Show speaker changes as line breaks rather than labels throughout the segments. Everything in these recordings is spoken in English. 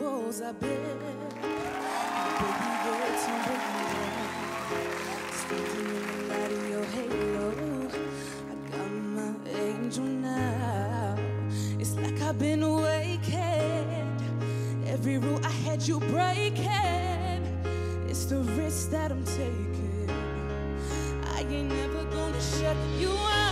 walls I built. Baby, you're too Standing light of your halo. I got my angel now. It's like I've been awakened. Every rule I had you breaking. It's the risk that I'm taking. I ain't never gonna shut you out.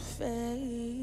faith.